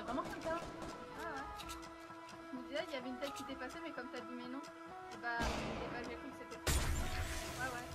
vraiment comme ça. Ah ouais. Je me disais, il y avait une tête qui était passée, mais comme t'as dit mais non, et bah, bah j'ai cru que c'était. Ouais, ouais.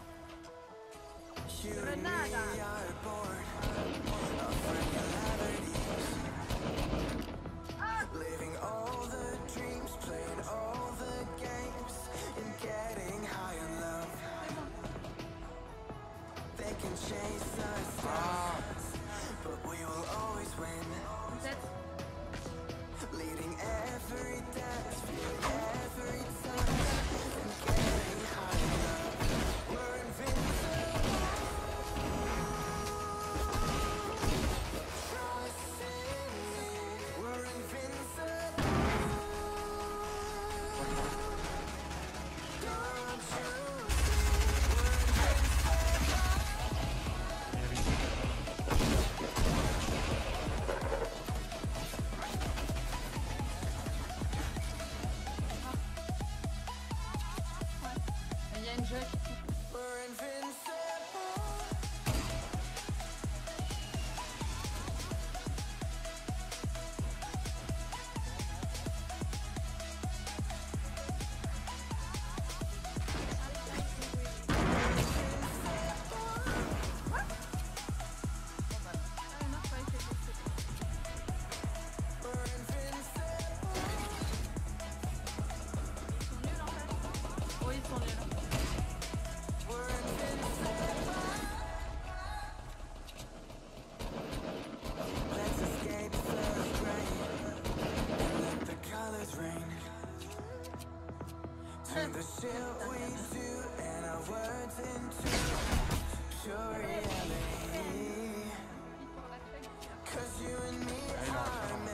cause you and me are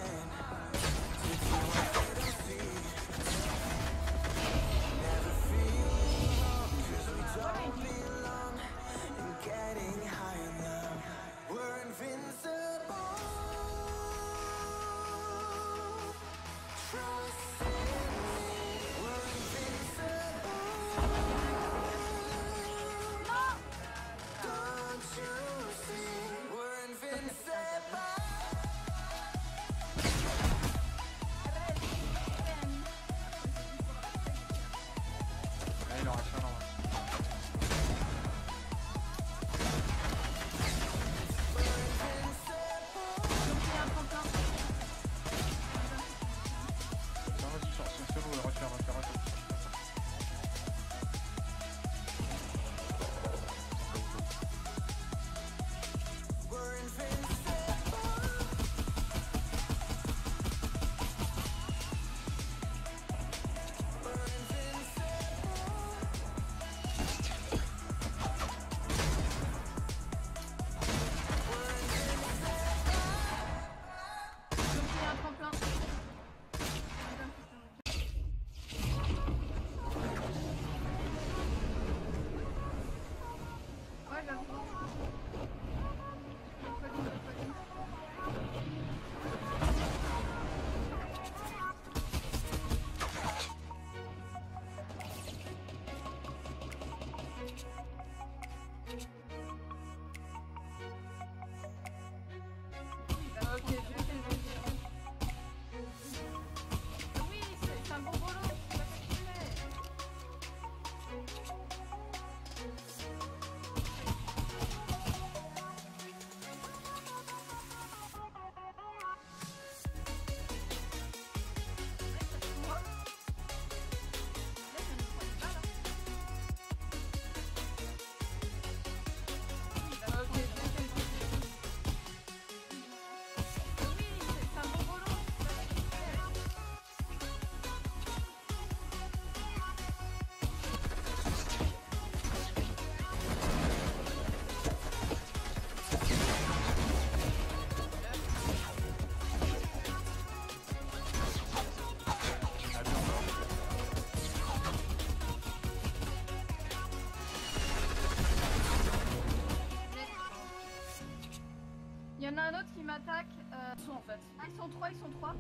Il y en a un autre qui m'attaque. Euh, ils sont en fait. Ah, ils sont trois, ils sont trois.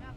Merde.